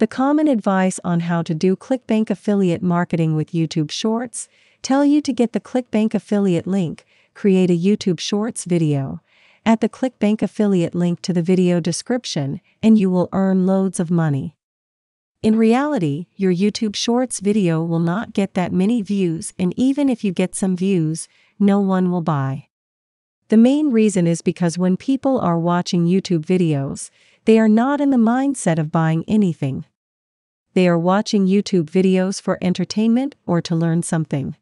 The common advice on how to do ClickBank affiliate marketing with YouTube Shorts tell you to get the ClickBank affiliate link, create a YouTube Shorts video, add the ClickBank affiliate link to the video description, and you will earn loads of money. In reality, your YouTube Shorts video will not get that many views, and even if you get some views, no one will buy. The main reason is because when people are watching YouTube videos, they are not in the mindset of buying anything. They are watching YouTube videos for entertainment or to learn something.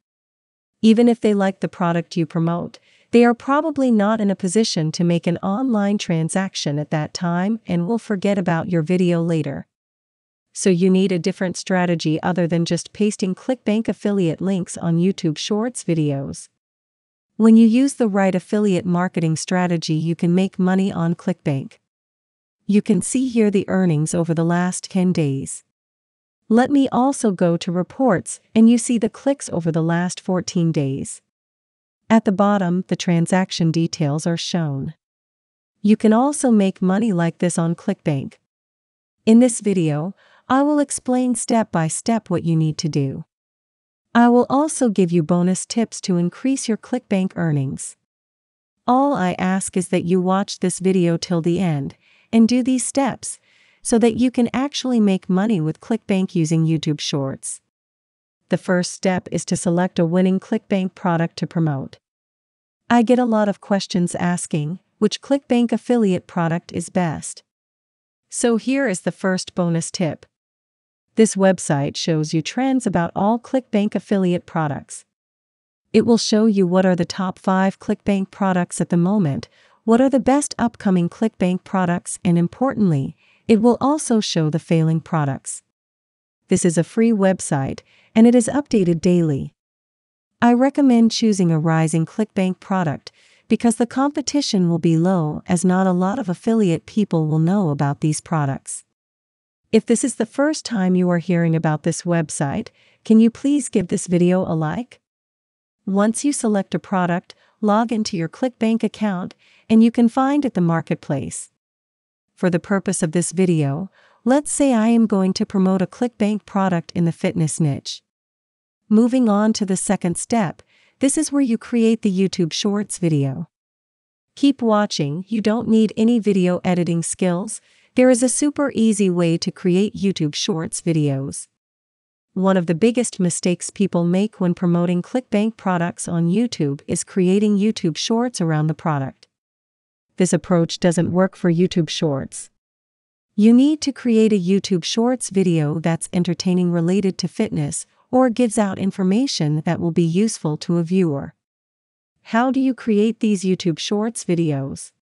Even if they like the product you promote, they are probably not in a position to make an online transaction at that time and will forget about your video later. So you need a different strategy other than just pasting ClickBank affiliate links on YouTube Shorts videos. When you use the right affiliate marketing strategy, you can make money on ClickBank. You can see here the earnings over the last 10 days. Let me also go to reports and you see the clicks over the last 14 days. At the bottom, the transaction details are shown. You can also make money like this on ClickBank. In this video, I will explain step by step what you need to do. I will also give you bonus tips to increase your ClickBank earnings. All I ask is that you watch this video till the end and do these steps so that you can actually make money with ClickBank using YouTube Shorts. The first step is to select a winning ClickBank product to promote. I get a lot of questions asking which ClickBank affiliate product is best. So here is the first bonus tip. This website shows you trends about all ClickBank affiliate products. It will show you what are the top 5 ClickBank products at the moment, what are the best upcoming ClickBank products, and importantly, it will also show the failing products. This is a free website, and it is updated daily. I recommend choosing a rising ClickBank product because the competition will be low as not a lot of affiliate people will know about these products. If this is the first time you are hearing about this website, can you please give this video a like? Once you select a product, log into your ClickBank account and you can find it the marketplace. For the purpose of this video, let's say I am going to promote a ClickBank product in the fitness niche. Moving on to the second step, this is where you create the YouTube Shorts video. Keep watching, you don't need any video editing skills, there is a super easy way to create YouTube Shorts videos. One of the biggest mistakes people make when promoting ClickBank products on YouTube is creating YouTube Shorts around the product this approach doesn't work for YouTube Shorts. You need to create a YouTube Shorts video that's entertaining related to fitness or gives out information that will be useful to a viewer. How do you create these YouTube Shorts videos?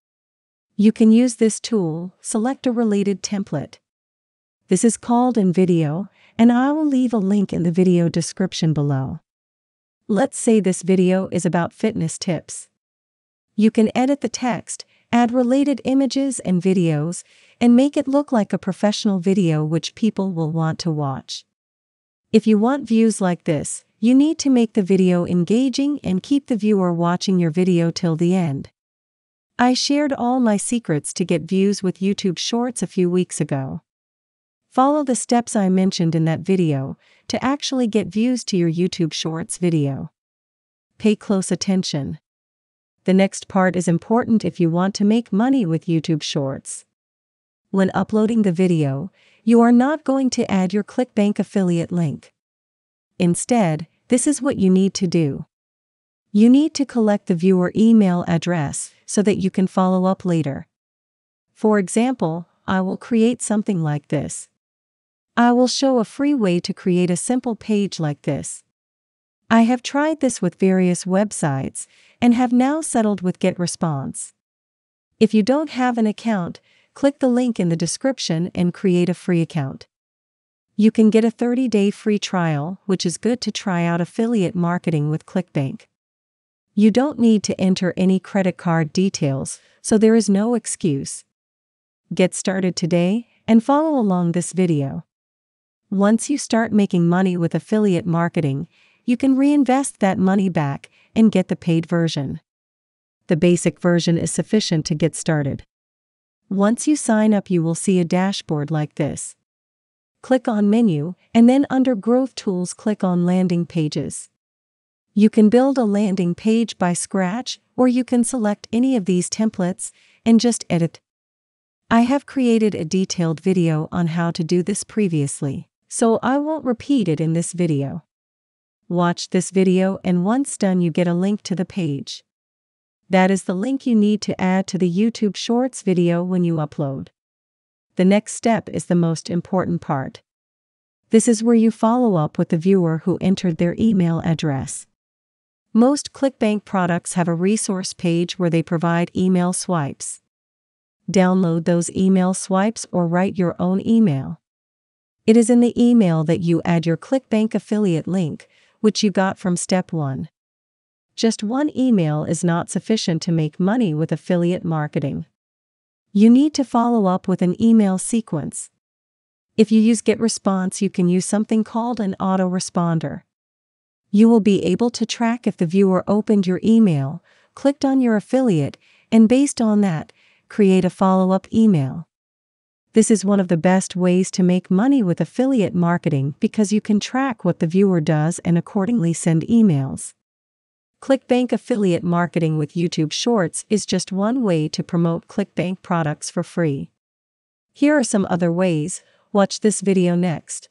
You can use this tool, select a related template. This is called InVideo, and I will leave a link in the video description below. Let's say this video is about fitness tips. You can edit the text add related images and videos, and make it look like a professional video which people will want to watch. If you want views like this, you need to make the video engaging and keep the viewer watching your video till the end. I shared all my secrets to get views with YouTube Shorts a few weeks ago. Follow the steps I mentioned in that video to actually get views to your YouTube Shorts video. Pay close attention. The next part is important if you want to make money with YouTube Shorts. When uploading the video, you are not going to add your ClickBank affiliate link. Instead, this is what you need to do. You need to collect the viewer email address so that you can follow up later. For example, I will create something like this. I will show a free way to create a simple page like this. I have tried this with various websites and have now settled with GetResponse. If you don't have an account, click the link in the description and create a free account. You can get a 30 day free trial, which is good to try out affiliate marketing with ClickBank. You don't need to enter any credit card details, so there is no excuse. Get started today and follow along this video. Once you start making money with affiliate marketing, you can reinvest that money back and get the paid version. The basic version is sufficient to get started. Once you sign up, you will see a dashboard like this. click on Menu, and then under Growth Tools click on Landing Pages. You can build a landing page by scratch, or you can select any of these templates and just edit. I have created a detailed video on how to do this previously, so I won't repeat it in this video. Watch this video and once done you get a link to the page. That is the link you need to add to the YouTube Shorts video when you upload. The next step is the most important part. This is where you follow up with the viewer who entered their email address. Most ClickBank products have a resource page where they provide email swipes. Download those email swipes or write your own email. It is in the email that you add your ClickBank affiliate link, which you got from step 1. Just one email is not sufficient to make money with affiliate marketing. You need to follow up with an email sequence. If you use GetResponse, you can use something called an autoresponder. You will be able to track if the viewer opened your email, clicked on your affiliate, and based on that, create a follow up email. This is one of the best ways to make money with affiliate marketing because you can track what the viewer does and accordingly send emails. ClickBank affiliate marketing with YouTube Shorts is just one way to promote ClickBank products for free. Here are some other ways. Watch this video next.